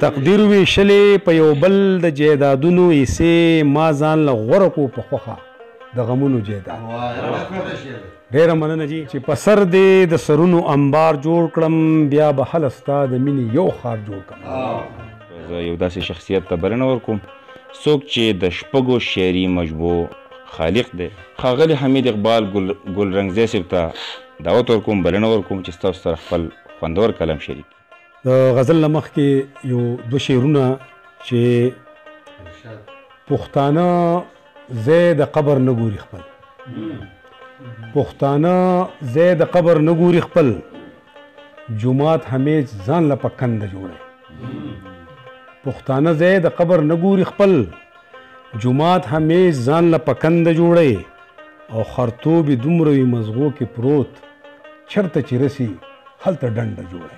تقدیر ویشلې په یو بل د جیدادونو ایسې ما ځان له غوره کو په خوخه د غمونو جیداد ډیره مننه جی چې په سر دې د سرونو انبار جوړ کړم بیا به هلستا د مینې یو خار جوړ کړم زه یو داسې شخصیت ته بلنه ورکوم څوک چې د شپږو شعري مجبو خالق دی ښاغلی حمید اقبال ګل ګلرنګزی صاحب ته دعوت ورکوم بلنه ورکوم چې ستاسو سره خپل خوندور کلام شریک د غزل نه مخکې یو دوه شعرونه چې پښتانه زه د قبر نه ګوري خپل پښتانه زه د قبر نه ګوري خپل جمعات همیش ځان له پکند جوړه پښتانه زه د قبر نه ګوري خپل جومات همېش ځان له په کنده جوړوې او خرتوب یې دومره وي مزغو کې پروت چرته چې رسي هلته ډنډه جوړه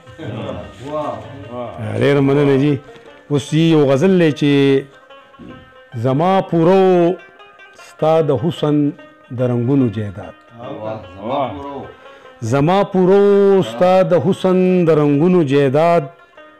ډېره مننه جي اوس یو غزل دی چې زما پوره ستا د حسن د رنګونو جیداد زما پوره ستا د حسن د رنګونو جیداد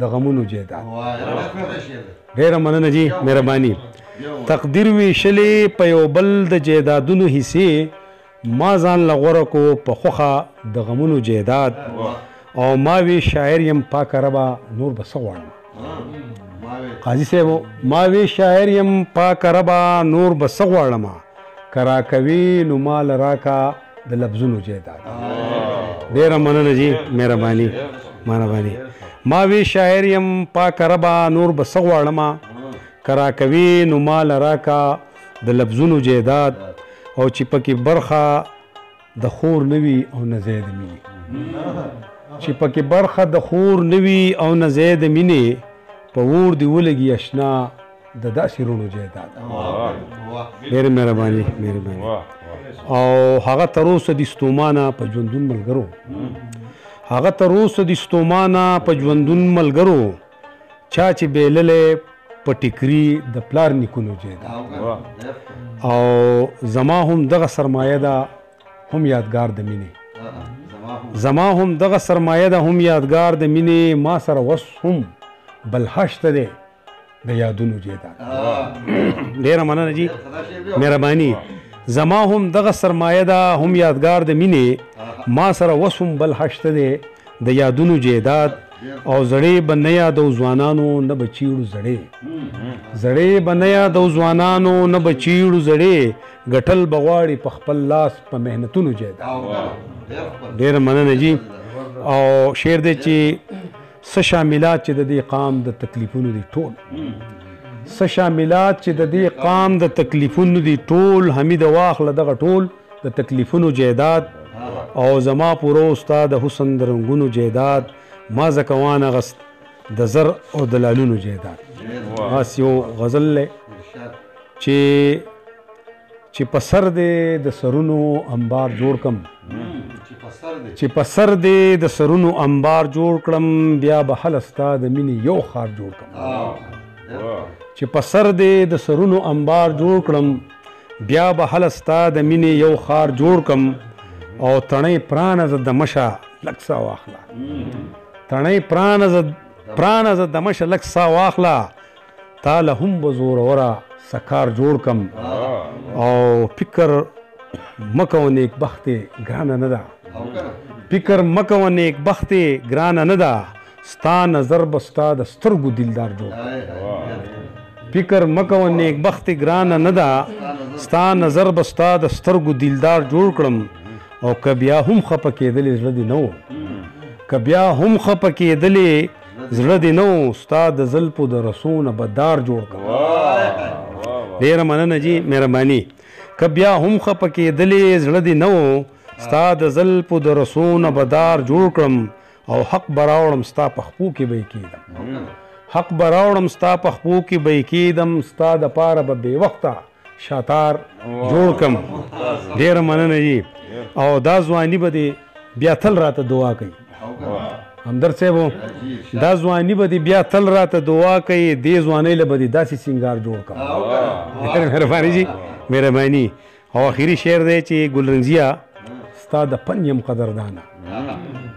د غمونو جیداد ډیره مننه جی مهرباني تقدیر ویشلې په یو بل د جیدادونو حصے ما ځان لغوره کو په خوخه د غمونو جیداد او ما وی شاعر يم پاک ربا نور بس غواړم قاضي صاحب ما وی شاعر يم پاک ربا نور بس غواړم که راکوي نو مال راکه د لفظونو جیداد ډیره مننه جی مهرباني مهرباني ما وی شاعر يم پاک ربا نور به څه غواړم که راکوي نو مال راکه د لفظونو جیداد او چې پکې برخه د خور نه وي او نه ځای د مینې چې پکې برخه د خور نه وي او نه ځای د مینې په ور دی ولګي اشنا د داسې رونو جایداد ډېر مهرباني مهرباني او هغه تر اوسه د ستومانه په ژوندون ملګرو هغه تر اوسه د ستومانه په ژوندون ملګرو چا چې بیللی په ټیکری د پلار نیکونو جیدا او زما هم دغه سرمایه ده هم یادګار د مینې زما هم دغه سرمایه ده هم یادګار د مینې ما سره وس هم بل هشته دی د یادونو جیدا ډیره مننه جی مهرباني زما هم دغه سرمایه ده هم یادګار د مینې ما سره وسوم بل هشته دی د یادونو جیداد او زړې به نه یادو ځوانانو نه به چیړو زړې زړې به نه یادو ځوانانو نه به چیړو زړې ګټل بغواړي په خپل لاس په مهنتونو جیداد ډیر مننه جی او شعر دی چې څه شاملات چې د دې قام د تکلیفونو دي ټول څه شاملات چې د دې قام د تکلیفونو دي ټول حمید واخله دغه ټول د تکلیفونو جیداد او زما پوره او ستا د حسن د رنګونو جیداد ما ځکه وانه غست د زر او د لالونو جیداد هاس یو غزل دی چې چې په سر دی د سرونو انبار جوړ کم چې په سر دی د سرونو انبار جوړ کړم بیا به هله ستا د مینې یو ښار جوړ کړم چې په سر دی د سرونو انبار جوړ کړم بیا به هله ستا د مینې یو ښار جوړ کم او تڼۍ پرانزه د مشه لږ سا واخله تڼۍ پرانزه پرانزه د مشه لږ سا واخله تا له هم به زوروره سکار جوړ کم او فکر مکو نیک بختې ګرانه نه ده فکر مکو نیک بختې ګرانه نه ده ستا نظر به ستا د سترګو دلدار جوړ کړي فکر مه کوه نیکبختي ګرانه نه ده ستا نظر به ستا د سترګو دلدار جوړ کړم او که بیا هم خفه کېدلې زړه دې نه و که بیا هم خفه کېدلې زړه دې نه و ستا د زلفو د رسو نه به دار جوړ کړم ډېره مننه جي مهرباني که بیا هم خفه کېدلې زړه دې نه و ستا د زلفو د رسو نه به دار جوړ کړم او حق به راوړم ستا په خپو کې به یې کېږدم حق به راوړم ستا په خپو کې به یې کېږدم ستا دپاره به بې وخته شاتار جوړ کړم ډېره مننه یي او دا ځواني به دې بیا تل راته دعا کوي همدرد صاحب دا ځواني به دې بیا تل راته دعا کوي دې ځوانۍ له به دې داسې سینګار جوړ کړم مهرباني جي مهرباني او اخیری شعر دی چې ګلرنزیا ستا د پن یم قدردانه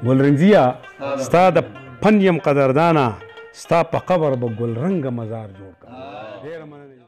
ګلرنزیا ستا د پن یم قدردانه ستا په قبر به ګلرنګ مزار جوړ کړم